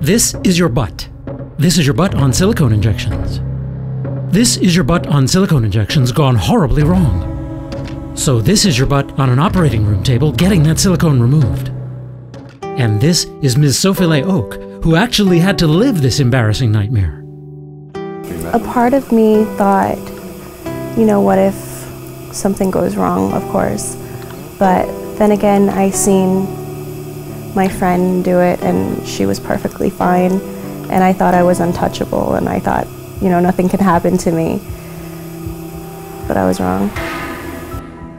This is your butt. This is your butt on silicone injections. This is your butt on silicone injections gone horribly wrong. So this is your butt on an operating room table getting that silicone removed. And this is Ms. Sophely Ouk, who actually had to live this embarrassing nightmare. A part of me thought, you know, what if something goes wrong, of course. But then again, I seen my friend do it and she was perfectly fine. And I thought I was untouchable and I thought, you know, nothing can happen to me. But I was wrong.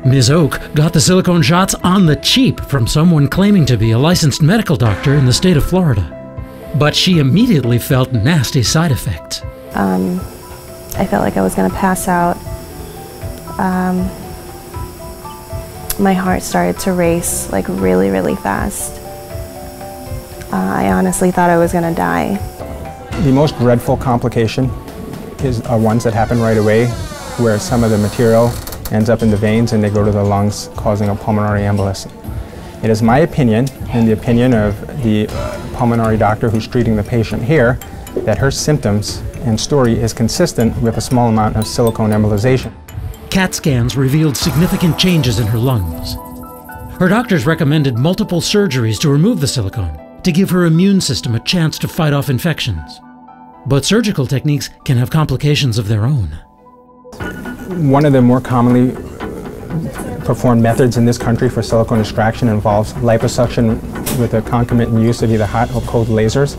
Ms. Ouk got the silicone shots on the cheap from someone claiming to be a licensed medical doctor in the state of Florida. But she immediately felt nasty side effects. Um, I felt like I was going to pass out. Um, my heart started to race like really, really fast. Uh, I honestly thought I was going to die. The most dreadful complication is, are ones that happen right away, where some of the material ends up in the veins and they go to the lungs, causing a pulmonary embolus. It is my opinion, and the opinion of the pulmonary doctor who's treating the patient here, that her symptoms and story is consistent with a small amount of silicone embolization. CAT scans revealed significant changes in her lungs. Her doctors recommended multiple surgeries to remove the silicone to give her immune system a chance to fight off infections. But surgical techniques can have complications of their own. One of the more commonly uh, performed methods in this country for silicone extraction involves liposuction with a concomitant use of either hot or cold lasers.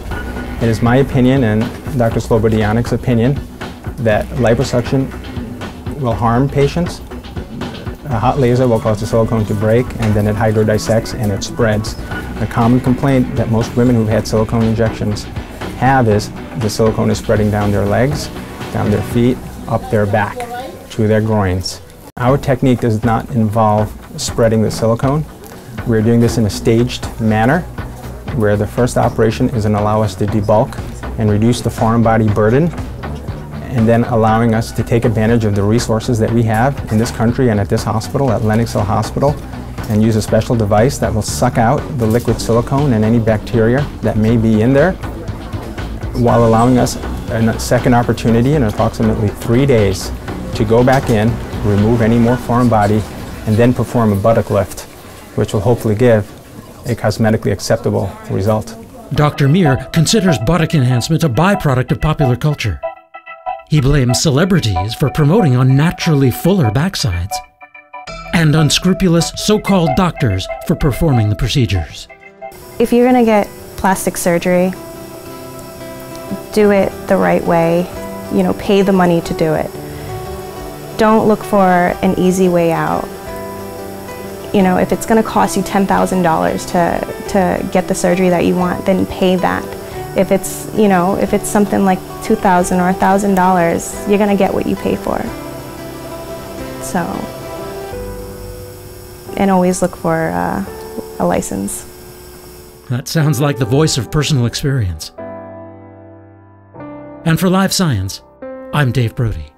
It is my opinion and Dr. Slobodianic's opinion that liposuction will harm patients. A hot laser will cause the silicone to break and then it hydrodissects and it spreads. A common complaint that most women who've had silicone injections have is the silicone is spreading down their legs, down their feet, up their back, to their groins. Our technique does not involve spreading the silicone. We're doing this in a staged manner where the first operation is going to allow us to debulk and reduce the foreign body burden and then allowing us to take advantage of the resources that we have in this country and at this hospital, at Lenox Hill Hospital, and use a special device that will suck out the liquid silicone and any bacteria that may be in there while allowing us a second opportunity in approximately three days to go back in, remove any more foreign body, and then perform a buttock lift, which will hopefully give a cosmetically acceptable result. Dr. Meir considers buttock enhancement a byproduct of popular culture. He blames celebrities for promoting unnaturally fuller backsides, and unscrupulous so called doctors for performing the procedures. If you're going to get plastic surgery, do it the right way, you know, pay the money to do it. Don't look for an easy way out. You know, if it's going to cost you $10,000 to, to get the surgery that you want, then pay that. If it's, you know, if it's something like 2,000 or $1,000, you're going to get what you pay for. So, and always look for uh, a license. That sounds like the voice of personal experience. And for Live Science, I'm Dave Brody.